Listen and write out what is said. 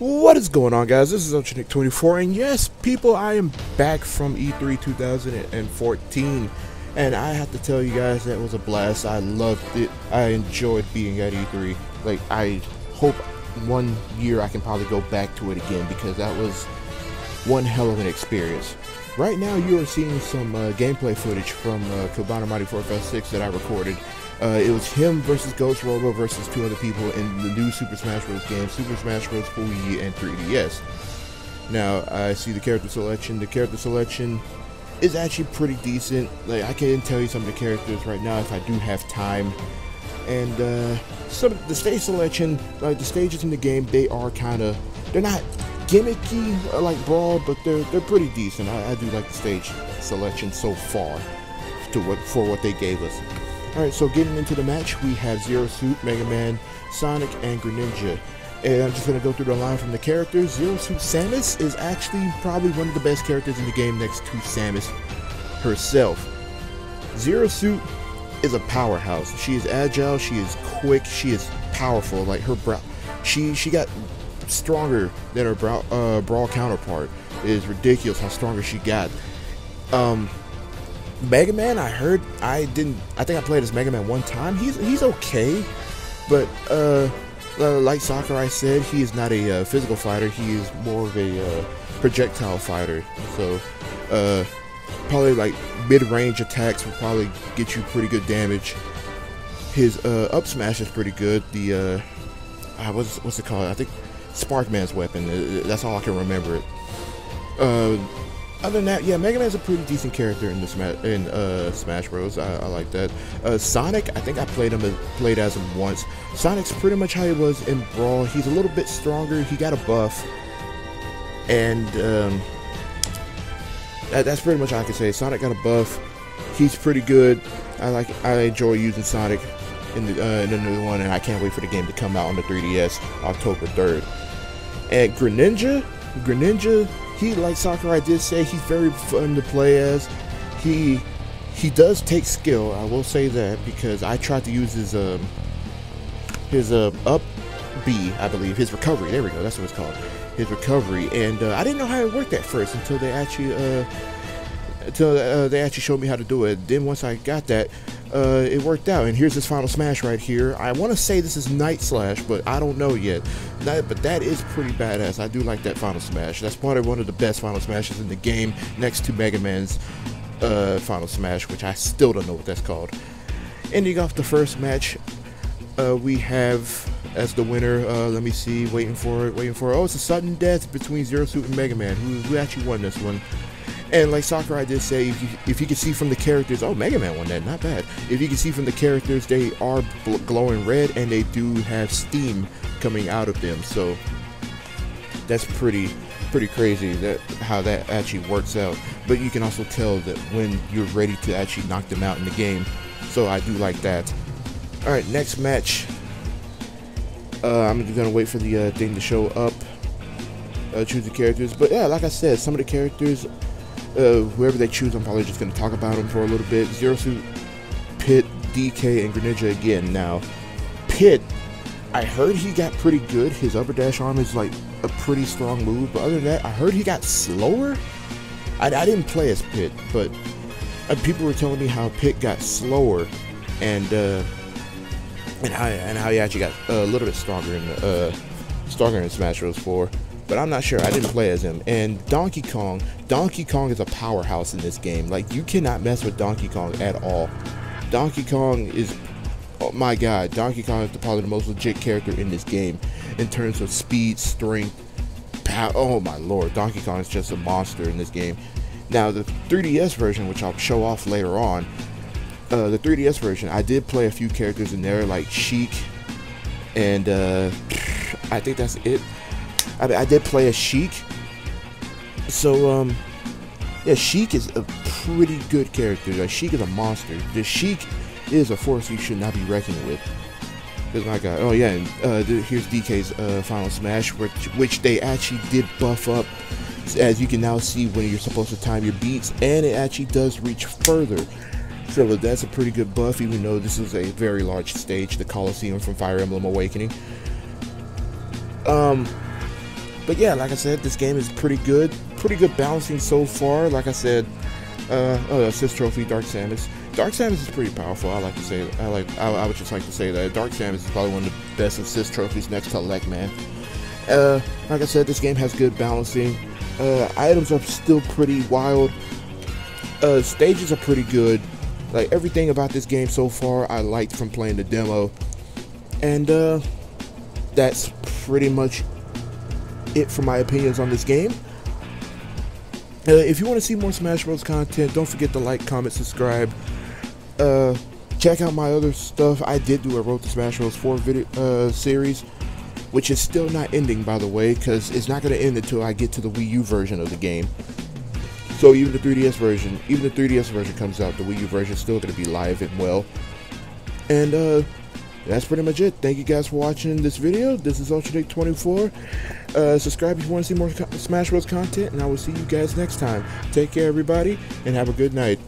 What is going on, guys? This is Ultranick24, and yes, people, I am back from E3 2014, and I have to tell you guys that was a blast. I loved it. I enjoyed being at E3. Like, I hope one year I can probably go back to it again because that was one hell of an experience. Right now, you are seeing some uh, gameplay footage from uh, Mighty 456 that I recorded. Uh, it was him versus Ghost Robo versus two other people in the new Super Smash Bros. game, Super Smash Bros. for Wii and 3DS. Now, I see the character selection. The character selection is actually pretty decent. Like, I can tell you some of the characters right now if I do have time. And uh, some of the stage selection, like the stages in the game, they are kind of, they're not gimmicky uh, like Brawl, but they're they're pretty decent. I, I do like the stage selection so far to what for what they gave us. Alright, so getting into the match, we have Zero Suit, Mega Man, Sonic, and Greninja. And I'm just going to go through the line from the characters. Zero Suit Samus is actually probably one of the best characters in the game next to Samus herself. Zero Suit is a powerhouse. She is agile, she is quick, she is powerful. Like her brow, she she got stronger than her brow, uh, brawl counterpart. It is ridiculous how stronger she got. Um, Mega Man, I heard I didn't. I think I played as Mega Man one time. He's he's okay, but uh, uh like Sakurai said, he is not a uh, physical fighter. He is more of a uh, projectile fighter. So uh, probably like mid-range attacks will probably get you pretty good damage. His uh, up smash is pretty good. The uh, what's what's it called? I think Sparkman's weapon. Uh, that's all I can remember it. Uh, other than that, yeah, Mega Man's a pretty decent character in the Smash in uh, Smash Bros. I, I like that. Uh, Sonic, I think I played him as, played as him once. Sonic's pretty much how he was in Brawl. He's a little bit stronger. He got a buff, and um, that, that's pretty much all I can say. Sonic got a buff. He's pretty good. I like. I enjoy using Sonic in the, uh, in the new one, and I can't wait for the game to come out on the 3DS October 3rd. And Greninja, Greninja he like Sakurai did say he's very fun to play as. He he does take skill. I will say that because I tried to use his um his uh up B, I believe his recovery. There we go. That's what it's called. His recovery, and uh, I didn't know how it worked at first until they actually uh until uh, they actually showed me how to do it. Then once I got that, uh, it worked out. And here's his final smash right here. I want to say this is Night Slash, but I don't know yet. That, but that is pretty badass. I do like that final smash. That's probably one of the best final smashes in the game, next to Mega Man's uh, final smash, which I still don't know what that's called. Ending off the first match, uh, we have as the winner. Uh, let me see, waiting for it, waiting for it. Oh, it's a sudden death between Zero Suit and Mega Man. Who, who actually won this one? And like Sakurai did say, if you, if you can see from the characters, oh, Mega Man won that, not bad. If you can see from the characters, they are glowing red and they do have steam coming out of them. So that's pretty pretty crazy that how that actually works out. But you can also tell that when you're ready to actually knock them out in the game. So I do like that. All right, next match. Uh, I'm gonna wait for the uh, thing to show up. Uh, choose the characters, but yeah, like I said, some of the characters uh, whoever they choose, I'm probably just going to talk about them for a little bit. Zero Suit, Pit, DK, and Greninja again. Now, Pit, I heard he got pretty good. His upper dash arm is like a pretty strong move, but other than that, I heard he got slower. I, I didn't play as Pit, but uh, people were telling me how Pit got slower, and uh, and how and how he actually got a little bit stronger in uh, stronger in Smash Bros. 4 but I'm not sure. I didn't play as him. And Donkey Kong, Donkey Kong is a powerhouse in this game. Like you cannot mess with Donkey Kong at all. Donkey Kong is, oh my God, Donkey Kong is probably the most legit character in this game in terms of speed, strength, power. Oh my lord, Donkey Kong is just a monster in this game. Now the 3DS version, which I'll show off later on, uh, the 3DS version, I did play a few characters in there like Sheik, and uh, I think that's it. I, I did play a Sheik. So, um, yeah, Sheik is a pretty good character. Like, Sheik is a monster. The Sheik is a force you should not be reckoning with. Because my God, oh yeah, and, uh, here's DK's uh, final smash, which, which they actually did buff up, as you can now see when you're supposed to time your beats, and it actually does reach further. So that's a pretty good buff, even though this is a very large stage, the Coliseum from Fire Emblem Awakening. Um, but yeah, like I said, this game is pretty good. Pretty good balancing so far. Like I said, uh, oh, assist trophy, Dark Samus. Dark Samus is pretty powerful. I like to say, I like, I, I would just like to say that Dark Samus is probably one of the best assist trophies next to Elec Man. Uh, like I said, this game has good balancing. Uh, items are still pretty wild. Uh, stages are pretty good. Like everything about this game so far, I liked from playing the demo, and uh, that's pretty much it for my opinions on this game. Uh, if you want to see more Smash Bros. content, don't forget to like, comment, subscribe. Uh, check out my other stuff. I did do a Road to Smash Bros. 4 video uh, series, which is still not ending, by the way, because it's not going to end until I get to the Wii U version of the game. So even the 3DS version, even the 3DS version comes out, the Wii U version is still going to be live and well. And uh, that's pretty much it. Thank you guys for watching this video. This is UltraNick24. Uh, subscribe if you want to see more Smash Bros. content, and I will see you guys next time. Take care, everybody, and have a good night.